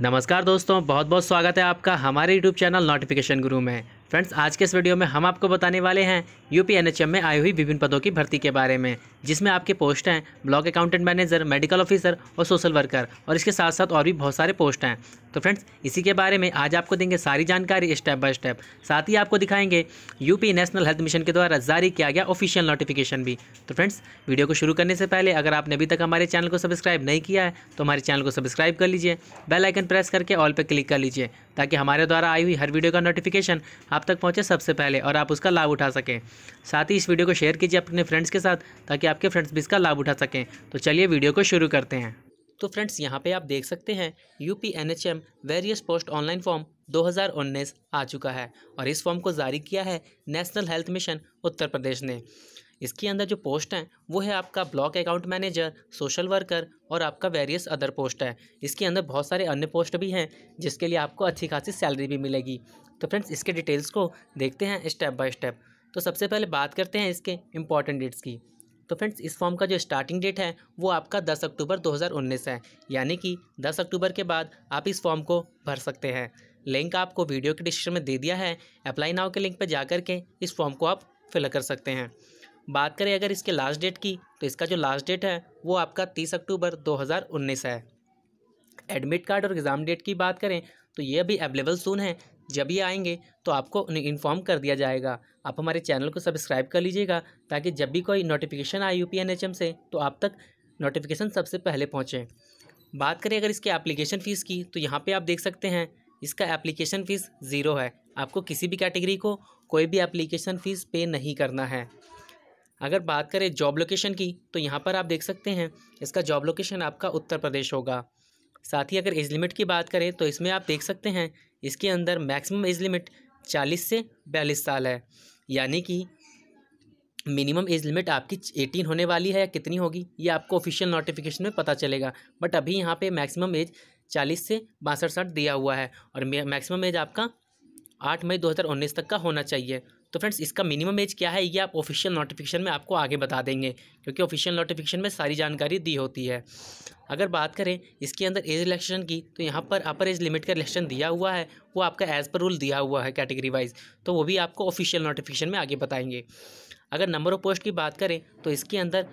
नमस्कार दोस्तों बहुत बहुत स्वागत है आपका हमारे यूट्यूब चैनल नोटिफिकेशन गुरु में। फ्रेंड्स, आज के इस वीडियो में हम आपको बताने वाले हैं यूपी एनएचएम में आई हुई विभिन्न पदों की भर्ती के बारे में, जिसमें आपके पोस्ट हैं block accountant manager, medical officer और सोशल वर्कर, और इसके साथ साथ और भी बहुत सारे पोस्ट हैं। तो फ्रेंड्स, इसी के बारे में आज आपको देंगे सारी जानकारी स्टेप बाय स्टेप। साथ ही आपको दिखाएँगे यूपी नेशनल हेल्थ मिशन के द्वारा जारी किया गया ऑफिशियल नोटिफिकेशन भी। तो फ्रेंड्स, वीडियो को शुरू करने से पहले अगर आपने अभी तक हमारे चैनल को सब्सक्राइब नहीं किया है तो हमारे चैनल को सब्सक्राइब कर लीजिए, बेल आइकन प्रेस करके ऑल पर क्लिक कर लीजिए, ताकि हमारे द्वारा आई हुई हर वीडियो का नोटिफिकेशन आप तक पहुँचे सबसे पहले और आप उसका लाभ उठा सकें। साथ ही इस वीडियो को शेयर कीजिए अपने फ्रेंड्स के साथ ताकि आपके फ्रेंड्स भी इसका लाभ उठा सकें। तो चलिए वीडियो को शुरू करते हैं। तो फ्रेंड्स यहाँ पे आप देख सकते हैं U P N H M various post online form 2019 आ चुका है और इस फॉर्म को जारी किया है national health mission Uttar Pradesh ने। इसके अंदर जो पोस्ट हैं, वो है आपका block account manager, social worker और आपका वेरियस अदर पोस्ट है। इसके अंदर बहुत सारे अन्य पोस्ट भी हैं, जिसके लिए आपको अच्छी खासी सैलरी भी मिलेगी। तो फ्रेंड्स, इसके डिटेल्स को देखते हैं स्टेप बाय स्टेप। तो सबसे पहले बात करते हैं इसके इंपॉर्टेंट डेट्स की। तो फ्रेंड्स, इस फॉर्म का जो स्टार्टिंग डेट है, वो आपका 10 अक्टूबर 2019 है। यानी कि 10 अक्टूबर के बाद आप इस फॉर्म को भर सकते हैं। लिंक आपको वीडियो के डिस्क्रिप्शन में दे दिया है। अप्लाई नाउ के लिंक पर जा के इस फॉर्म को आप फिल कर सकते हैं। बात करें अगर इसके लास्ट डेट की तो इसका जो लास्ट डेट है, वो आपका तीस अक्टूबर 2019 है। एडमिट कार्ड और एग्ज़ाम डेट की बात करें तो ये अभी अवेलेबल सून है। जब ये आएँगे तो आपको इन्फॉर्म कर दिया जाएगा। आप हमारे चैनल को सब्सक्राइब कर लीजिएगा, ताकि जब भी कोई नोटिफिकेशन आए यू से तो आप तक नोटिफिकेशन सबसे पहले पहुँचे। बात करें अगर इसके एप्लीकेशन फ़ीस की तो यहाँ पे आप देख सकते हैं, इसका एप्लीकेशन फ़ीस ज़ीरो है। आपको किसी भी कैटेगरी को कोई भी एप्लीकेशन फ़ीस पे नहीं करना है। अगर बात करें जॉब लोकेशन की तो यहाँ पर आप देख सकते हैं, इसका जॉब लोकेशन आपका उत्तर प्रदेश होगा। साथ ही अगर एज लिमिट की बात करें तो इसमें आप देख सकते हैं, इसके अंदर मैक्सिमम एज लिमिट चालीस से बयालीस साल है। यानी कि मिनिमम एज लिमिट आपकी एटीन होने वाली है या कितनी होगी, ये आपको ऑफिशियल नोटिफिकेशन में पता चलेगा। बट अभी यहाँ पे मैक्सिमम एज चालीस से बासठ साठ दिया हुआ है, और मैक्सिमम एज आपका आठ मई दो हज़ार उन्नीस तक का होना चाहिए। तो फ्रेंड्स, इसका मिनिमम एज क्या है? ये आप ऑफिशियल नोटिफिकेशन में आपको आगे बता देंगे, क्योंकि ऑफिशियल नोटिफिकेशन में सारी जानकारी दी होती है। अगर बात करें इसके अंदर एज इलेक्शन की तो यहाँ पर अपर एज लिमिट का इलेक्शन दिया हुआ है, वो आपका एज़ पर रूल दिया हुआ है कैटेगरी वाइज तो वो भी आपको ऑफिशियल नोटिफिकेशन में आगे बताएँगे। अगर नंबर ऑफ़ पोस्ट की बात करें तो इसके अंदर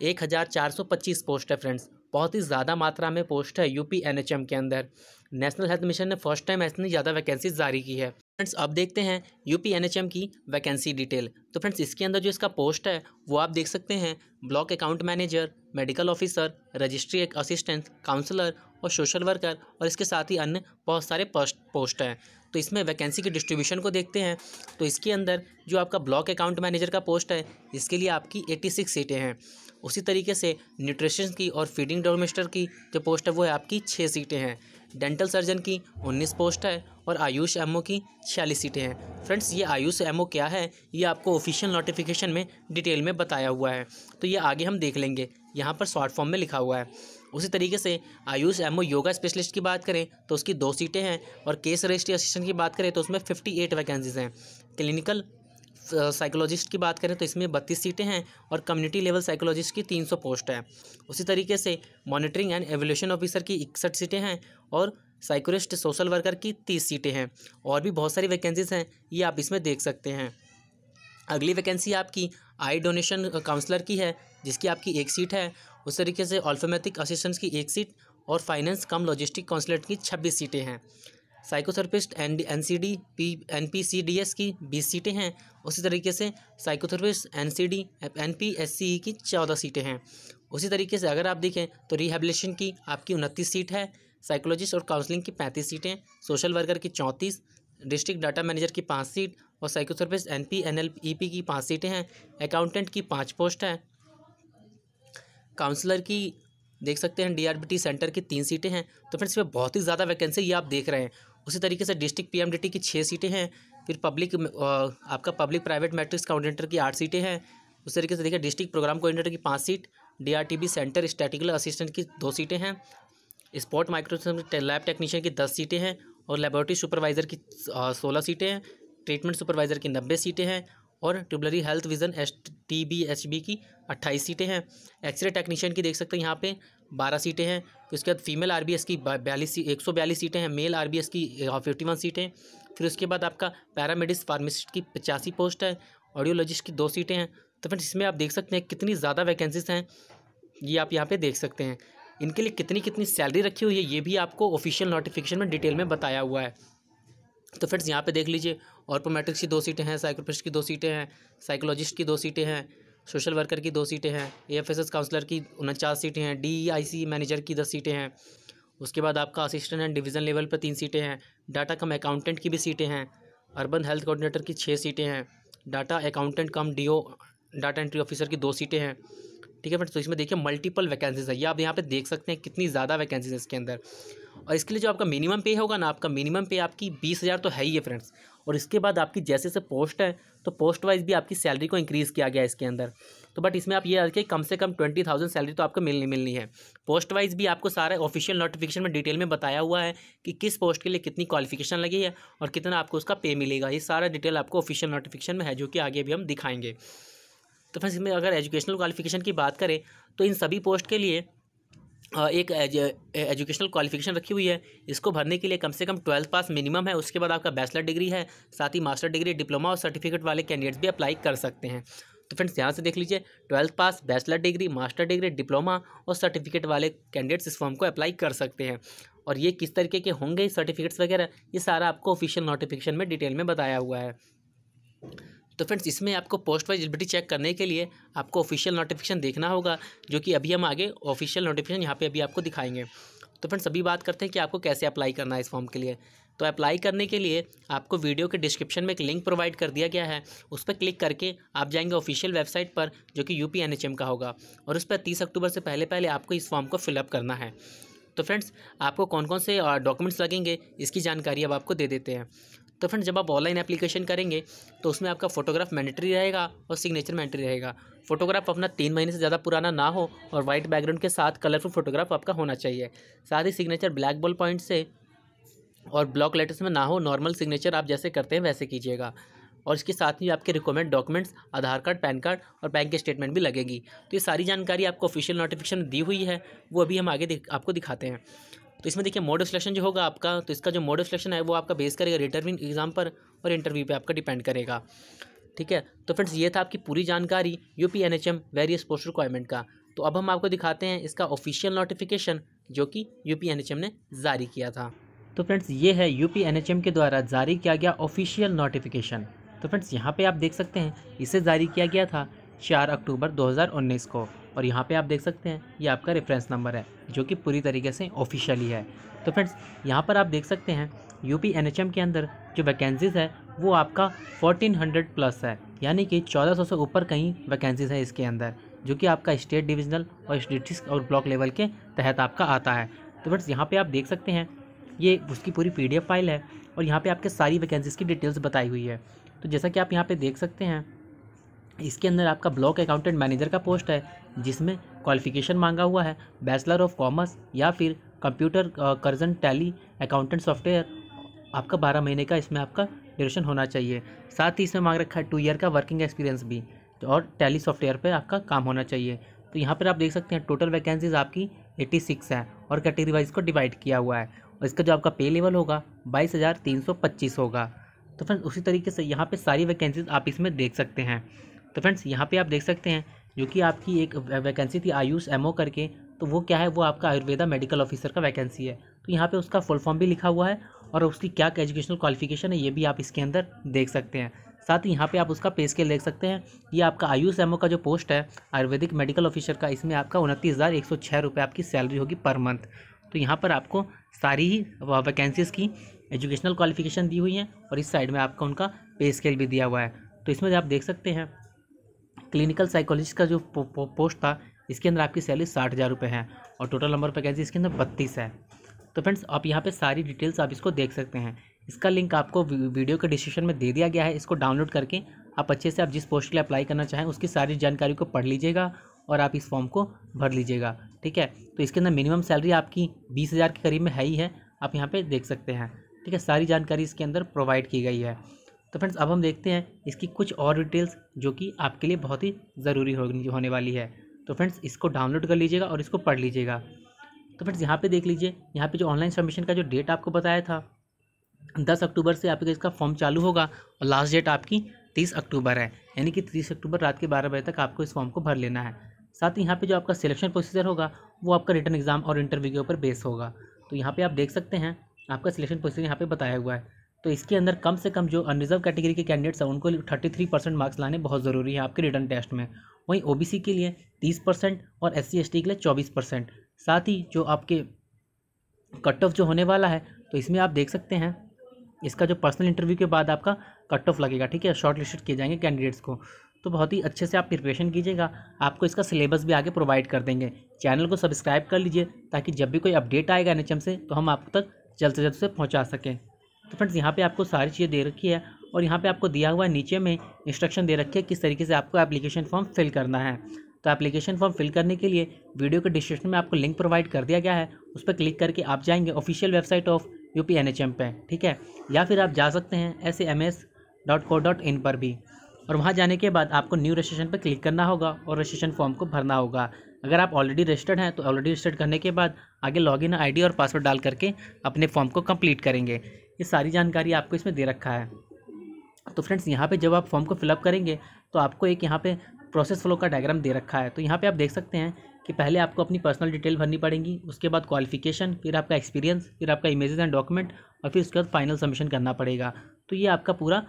एक हज़ार चार सौ पच्चीस पोस्ट है फ्रेंड्स, बहुत ही ज़्यादा मात्रा में पोस्ट है यूपी एनएचएम के अंदर। नेशनल हेल्थ मिशन ने फ़र्स्ट टाइम इतनी ज़्यादा वैकेंसी जारी की है। फ्रेंड्स, अब देखते हैं यूपी एनएचएम की वैकेंसी डिटेल। तो फ्रेंड्स, इसके अंदर जो इसका पोस्ट है, वो आप देख सकते हैं। Block account manager, medical officer, registry assistant, counsellor और सोशल वर्कर और इसके साथ ही अन्य बहुत सारे पोस्ट पोस्ट हैं। तो इसमें वैकेंसी की डिस्ट्रीब्यूशन को देखते हैं। तो इसके अंदर जो आपका ब्लॉक अकाउंट मैनेजर का पोस्ट है, इसके लिए आपकी एट्टी सिक्स सीटें हैं। उसी तरीके से न्यूट्रिशन की और फीडिंग डोमेस्टर की जो पोस्ट है, वो है आपकी छः सीटें हैं। डेंटल सर्जन की उन्नीस पोस्ट है और आयुष एमओ की छियालीस सीटें हैं। फ्रेंड्स, ये आयुष एमओ क्या है? ये आपको ऑफिशियल नोटिफिकेशन में डिटेल में बताया हुआ है। तो ये आगे हम देख लेंगे। यहाँ पर शॉर्ट फॉर्म में लिखा हुआ है। उसी तरीके से आयुष एमओ योगा स्पेशलिस्ट की बात करें तो उसकी दो सीटें हैं और केस रजिस्ट्री असिस्टेंट की बात करें तो उसमें फिफ्टी एट वैकेंसीज़ हैं क्लिनिकल साइकोलॉजिस्ट की बात करें तो इसमें बत्तीस सीटें हैं और कम्युनिटी लेवल साइकोलॉजिस्ट की तीन सौ पोस्ट है। उसी तरीके से मॉनिटरिंग एंड एवोल्यूशन ऑफिसर की इकसठ सीटें हैं और साइकोरिस्ट सोशल वर्कर की तीस सीटें हैं और भी बहुत सारी वैकेंसीज हैं, ये आप इसमें देख सकते हैं। अगली वैकेंसी आपकी आई डोनेशन काउंसलर की है, जिसकी आपकी एक सीट है। उस तरीके से ऑल्फोमेटिक असिस्टेंट्स की एक सीट और फाइनेंस कम लॉजिस्टिक काउंसलर की छब्बीस सीटें हैं। Psychotherapist N N C D P N P C D S की बीस सीटें हैं। उसी तरीके से psychotherapist N C D N P S C E की चौदह सीटें हैं। उसी तरीके से अगर आप देखें तो रिहेबलेशन की आपकी उनतीस सीट है साइकोलॉजिस्ट और काउंसलिंग की पैंतीस सीटें, सोशल वर्कर की चौंतीस, डिस्ट्रिक्ट डाटा मैनेजर की पाँच सीट और psychotherapist N P N L E P की पाँच सीटें हैं। अकाउंटेंट की पाँच पोस्ट है। काउंसलर की, देख सकते हैं डीआरबीटी सेंटर की तीन सीटें हैं। तो फ्रेंड्स, इसमें बहुत ही ज़्यादा वैकेंसी ये आप देख रहे हैं। उसी तरीके से डिस्ट्रिक्ट पीएमडीटी की छः सीटें हैं। फिर पब्लिक आपका पब्लिक प्राइवेट मैट्रिक्स काउंडेंटर की आठ सीटें हैं। उसी तरीके से देखिए, डिस्ट्रिक्ट प्रोग्राम कोऑर्डिनेटर की पाँच सीट डीआरटीबी सेंटर स्टैटिकल असिस्टेंट की दो सीटें हैं। स्पोर्ट माइक्रोसिस्टम लैब टेक्नीशियन की दस सीटें हैं और लेबोरेटरी सुपरवाइज़र की सोलह सीटें हैं, ट्रीटमेंट सुपरवाइज़र की नब्बे सीटें हैं और tubercular health vision S T B H B की अट्ठाईस सीटें हैं। एक्सरे टेक्नीशियन की देख सकते हैं यहाँ पे बारह सीटें हैं फिर उसके बाद फीमेल आर बी एस की बयालीस एक सौ बयालीस सीटें हैं, मेल आर बी एस की फिफ्टी वन सीटें फिर उसके बाद आपका पैरामेडिस फार्मासिस्ट की पचासी पोस्ट है, ऑडियोलॉजिस्ट की दो सीटें हैं। तो फ्रेंड्स, इसमें आप देख सकते हैं कितनी ज़्यादा वैकेंसीज हैं, ये आप यहाँ पे देख सकते हैं। इनके लिए कितनी कितनी सैलरी रखी हुई है, ये भी आपको ऑफिशियल नोटिफिकेशन में डिटेल में बताया हुआ है। तो फ्रेंड्स यहाँ पे देख लीजिए ऑर्पोमेट्रिक्स की दो सीटें हैं साइकोपेस्ट की दो सीटें हैं साइकोलॉजिस्ट की दो सीटें हैं सोशल वर्कर की दो सीटें हैं A F S S counsellor की उनचास सीटें हैं डी आई सी मैनेजर की दस सीटें हैं। उसके बाद आपका असिस्टेंट एंड डिवीज़न लेवल पर तीन सीटें हैं डाटा कम अकाउंटेंट की भी सीटें हैं अर्बन हेल्थ कोऑर्डिनेटर की छः सीटें हैं data accountant cum DO data entry officer की दो सीटें हैं। ठीक है फ्रेंड्स तो इसमें देखिए मल्टीपल वैकेंसीज है। ये आप यहाँ पे देख सकते हैं कितनी ज़्यादा वैकेंसीज है इसके अंदर। और इसके लिए जो आपका मिनिमम पे होगा ना, आपका मिनिमम पे आपकी बीस हज़ार तो है ही है फ्रेंड्स और इसके बाद आपकी जैसे जैसे पोस्ट है तो पोस्ट वाइज भी आपकी सैलरी को इंक्रीज़ किया गया है इसके अंदर। तो बट इसमें आप ये रखिए, कम से कम ट्वेंटी थाउज़ेंड सैलरी तो आपको मिलनी मिलनी है। पोस्ट वाइज भी आपको सारा ऑफिशियल नोटिफिकेशन में डिटेल में बताया हुआ है कि किस पोस्ट के लिए कितनी क्वालिफिकेशन लगी है और कितना आपको उसका पे मिलेगा। ये सारा डिटेल आपको ऑफिशियल नोटिफिकेशन में है, जो कि आगे भी हम दिखाएँगे। तो फ्रेंड्स इसमें अगर एजुकेशनल क्वालिफिकेशन की बात करें तो इन सभी पोस्ट के लिए एक एजुकेशनल क्वालिफिकेशन रखी हुई है। इसको भरने के लिए कम से कम ट्वेल्थ पास मिनिमम है। उसके बाद आपका बैचलर डिग्री है, साथ ही मास्टर डिग्री डिप्लोमा और सर्टिफिकेट वाले कैंडिडेट्स भी अप्लाई कर सकते हैं। तो फ्रेंड्स यहाँ से देख लीजिए twelfth pass bachelor degree master degree diploma और सर्टिफिकेट वाले कैंडिडेट्स इस फॉर्म को अप्लाई कर सकते हैं। और ये किस तरीके के होंगे सर्टिफिकेट्स वगैरह, ये सारा आपको ऑफिशियल नोटिफिकेशन में डिटेल में बताया हुआ है। तो फ्रेंड्स, इसमें आपको पोस्ट वाइज एलिजिबिलिटी चेक करने के लिए आपको ऑफिशियल नोटिफिकेशन देखना होगा, जो कि अभी हम आगे ऑफिशियल नोटिफिकेशन यहाँ पे अभी आपको दिखाएँगे। तो फ्रेंड्स, अभी बात करते हैं कि आपको कैसे अप्लाई करना है इस फॉर्म के लिए। तो अप्लाई करने के लिए आपको वीडियो के डिस्क्रिप्शन में एक लिंक प्रोवाइड कर दिया गया है। उस पर क्लिक करके आप जाएँगे ऑफिशियल वेबसाइट पर, जो कि यू पी का होगा। और उस पर तीस अक्टूबर से पहले पहले आपको इस फॉर्म को फिलअप करना है। तो फ्रेंड्स, आपको कौन कौन से डॉक्यूमेंट्स लगेंगे, इसकी जानकारी अब आपको दे देते हैं। तो फ्रेंड्स जब आप ऑनलाइन एप्लीकेशन करेंगे तो उसमें आपका फोटोग्राफ मैंडेटरी रहेगा और सिग्नेचर मैंडेटरी रहेगा। फोटोग्राफ अपना तीन महीने से ज़्यादा पुराना ना हो और वाइट बैकग्राउंड के साथ कलरफुल फोटोग्राफ आपका होना चाहिए। साथ ही सिग्नेचर ब्लैक बॉल पॉइंट से और ब्लॉक लेटर्स में ना हो नॉर्मल सिग्नेचर आप जैसे करते हैं वैसे कीजिएगा। और इसके साथ ही आपके recommend documents Aadhaar card, PAN card और बैंक के स्टेटमेंट भी लगेगी। तो ये सारी जानकारी आपको ऑफिशियल नोटिफिकेशन दी हुई है, वो अभी हम आगे आपको दिखाते हैं। तो इसमें देखिए मोड ऑफ़ सिलेक्शन जो होगा आपका तो इसका जो मोड ऑफ़ सिलेक्शन है वो आपका बेस करेगा रिटर्निंग एग्ज़ाम पर और इंटरव्यू पे आपका डिपेंड करेगा। ठीक है? तो फ्रेंड्स ये था आपकी पूरी जानकारी U P N H M various post requirement का। तो अब हम आपको दिखाते हैं इसका ऑफिशियल नोटिफिकेशन जो कि U P N H M ने जारी किया था। तो फ्रेंड्स ये है U P N H M के द्वारा जारी किया गया ऑफिशियल नोटिफिकेशन तो फ्रेंड्स यहाँ पे आप देख सकते हैं, इसे जारी किया गया था चार अक्टूबर 2019 को। और यहाँ पे आप देख सकते हैं, ये आपका रेफरेंस नंबर है, जो कि पूरी तरीके से ऑफिशियली है। तो फ्रेंड्स यहाँ पर आप देख सकते हैं यू पी के अंदर जो वैकेंसीज़ है, वो आपका 1400 प्लस है। यानी कि 1400 से ऊपर कहीं वैकेंसीज़ है इसके अंदर, जो कि आपका स्टेट डिविजनल और डिस्ट्रिक्ट और ब्लॉक लेवल के तहत आपका आता है। तो फ्रेंड्स यहाँ पे आप देख सकते हैं, ये उसकी पूरी पीडीएफ फ़ाइल है और यहाँ पे आपके सारी वैकेंसीज़ की डिटेल्स बताई हुई है। तो जैसा कि आप यहाँ पे देख सकते हैं इसके अंदर आपका ब्लॉक अकाउंटेंट मैनेजर का पोस्ट है, जिसमें क्वालिफिकेशन मांगा हुआ है बैचलर ऑफ़ कॉमर्स या फिर कंप्यूटर कर्जन टैली अकाउंटेंट सॉफ्टवेयर आपका बारह महीने का इसमें आपका ड्यूरेशन होना चाहिए। साथ ही इसमें मांग रखा है टू ईयर का वर्किंग एक्सपीरियंस भी तो और टैली सॉफ्टवेयर पर आपका काम होना चाहिए। तो यहाँ पर आप देख सकते हैं टोटल वैकेंसीज आपकी एट्टी सिक्स है और कैटेगरी वाइज को डिवाइड किया हुआ है। और इसका जो आपका पे लेवल होगा, बाईस हज़ार तीन सौ पच्चीस होगा। तो फ्रेंड्स उसी तरीके से यहाँ पे सारी वैकेंसीज आप इसमें देख सकते हैं। तो फ्रेंड्स, यहाँ पे आप देख सकते हैं जो कि आपकी एक वैकेंसी थी आयुष एमओ करके तो वो क्या है, वो आपका आयुर्वेदा मेडिकल ऑफिसर का वैकेंसी है। तो यहाँ पे उसका फुल फॉर्म भी लिखा हुआ है और उसकी क्या एजुकेशनल क्वालिफिकेशन है, ये भी आप इसके अंदर देख सकते हैं। साथ ही यहाँ पे आप उसका पे स्केल देख सकते हैं, ये आपका आयुष एमओ का जो पोस्ट है, आयुर्वेदिक मेडिकल ऑफिसर का, इसमें आपका उनतीस हज़ार एक सौ छः रुपये आपकी सैलरी होगी पर मंथ। तो यहाँ पर आपको सारी ही वैकेंसीज़ की एजुकेशनल क्वालिफिकेशन दी हुई हैं और इस साइड में आपका उनका पे स्केल भी दिया हुआ है। तो इसमें आप देख सकते हैं क्लिनिकल साइकोलॉजिस्ट का जो पो, पो, पोस्ट था इसके अंदर आपकी सैलरी साठ हज़ार रुपये है और टोटल नंबर वैकेंसी इसके अंदर बत्तीस है। तो फ्रेंड्स आप यहाँ पे सारी डिटेल्स आप इसको देख सकते हैं। इसका लिंक आपको वीडियो के डिस्क्रिप्शन में दे दिया गया है इसको डाउनलोड करके आप अच्छे से आप जिस पोस्ट के लिए अप्लाई करना चाहें उसकी सारी जानकारी को पढ़ लीजिएगा और आप इस फॉर्म को भर लीजिएगा ठीक है? तो इसके अंदर मिनिमम सैलरी आपकी बीस हज़ार के करीब में है ही है आप यहाँ पर देख सकते हैं ठीक है? सारी जानकारी इसके अंदर प्रोवाइड की गई है। तो फ्रेंड्स, अब हम देखते हैं इसकी कुछ और डिटेल्स जो कि आपके लिए बहुत ही ज़रूरी होने वाली है। तो फ्रेंड्स, इसको डाउनलोड कर लीजिएगा और इसको पढ़ लीजिएगा। तो फ्रेंड्स, यहाँ पे देख लीजिए, यहाँ पे जो ऑनलाइन सबमिशन का जो डेट आपको बताया था, दस अक्टूबर से आपके इसका फॉर्म चालू होगा और लास्ट डेट आपकी तीस अक्टूबर है। यानी कि तीस अक्टूबर रात के बारह बजे तक आपको इस फॉर्म को भर लेना है। साथ ही यहाँ पे जो आपका सिलेक्शन प्रोसीजर होगा, वो आपका रिटर्न एग्ज़ाम और इंटरव्यू के ऊपर बेस होगा। तो यहाँ पे आप देख सकते हैं, आपका सिलेक्शन प्रोसीजर यहाँ पे बताया हुआ है। तो इसके अंदर कम से कम जो अनरिजर्व कैटेगरी के कैंडिडेट्स हैं, उनको थर्टी थ्री परसेंट मार्क्स लाने बहुत ज़रूरी है आपके रिटर्न टेस्ट में। वहीं ओबीसी के लिए तीस परसेंट और एस सी के लिए चौबीस परसेंट साथ ही जो आपके कट ऑफ़ जो होने वाला है तो इसमें आप देख सकते हैं, इसका जो पर्सनल इंटरव्यू के बाद आपका कट ऑफ़ लगेगा, ठीक है? शॉर्ट लिस्टेड किए जाएँगे कैंडिडेट्स को। तो बहुत ही अच्छे से आप प्रिपरेशन कीजिएगा, आपको इसका सिलेबस भी आगे प्रोवाइड कर देंगे। चैनल को सब्सक्राइब कर लीजिए, ताकि जब भी कोई अपडेट आएगा एन से तो हम आप तक जल्द से जल्द उसे पहुँचा सकें। तो फ्रेंड्स यहाँ पे आपको सारी चीज़ें दे रखी है और यहाँ पे आपको दिया हुआ नीचे में इंस्ट्रक्शन दे रखी है किस तरीके से आपको एप्लीकेशन फॉर्म फिल करना है। तो एप्लीकेशन फॉर्म फिल करने के लिए वीडियो के डिस्क्रिप्शन में आपको लिंक प्रोवाइड कर दिया गया है। उस पर क्लिक करके आप जाएँगे official website of U P N H M पे, ठीक है? या फिर आप जा सकते हैं S M S dot co dot in पर भी। और वहाँ जाने के बाद आपको न्यू रजिस्ट्रेशन पर क्लिक करना होगा और रजिस्ट्रेशन फॉर्म को भरना होगा। अगर आप ऑलरेडी रजिस्टर्ड हैं तो ऑलरेडी रजिस्टर्ड करने के बाद आगे लॉगिन आईडी और पासवर्ड डाल करके अपने फॉर्म को कंप्लीट करेंगे। ये सारी जानकारी आपको इसमें दे रखा है। तो फ्रेंड्स यहाँ पे जब आप फॉर्म को फिलअप करेंगे तो आपको एक यहाँ पे प्रोसेस फ्लो का डायग्राम दे रखा है। तो यहाँ पे आप देख सकते हैं कि पहले आपको अपनी पर्सनल डिटेल भरनी पड़ेगी, उसके बाद क्वालिफिकेशन फिर आपका एक्सपीरियंस फिर आपका इमेजेस एंड डॉक्यूमेंट और फिर उसके बाद फाइनल सबमिशन करना पड़ेगा। तो ये आपका पूरा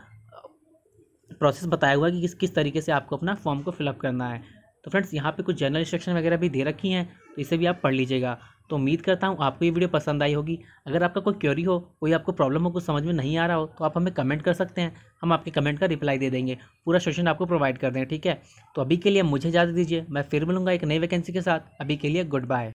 प्रोसेस बताया हुआ है कि किस किस तरीके से आपको अपना फॉर्म को फिलअप करना है। तो फ्रेंड्स यहाँ पे कुछ जनरल इंस्ट्रक्शन वगैरह भी दे रखी हैं तो इसे भी आप पढ़ लीजिएगा। तो उम्मीद करता हूँ आपको ये वीडियो पसंद आई होगी। अगर आपका कोई क्वेरी हो, कोई आपको प्रॉब्लम हो, कुछ समझ में नहीं आ रहा हो तो आप हमें कमेंट कर सकते हैं। हम आपके कमेंट का रिप्लाई दे देंगे। पूरा सेशन आपको प्रोवाइड कर देंगे ठीक है? तो अभी के लिए मुझे इजाज़त दीजिए। मैं फिर मिलूँगा एक नई वैकेंसी के साथ। अभी के लिए गुड बाय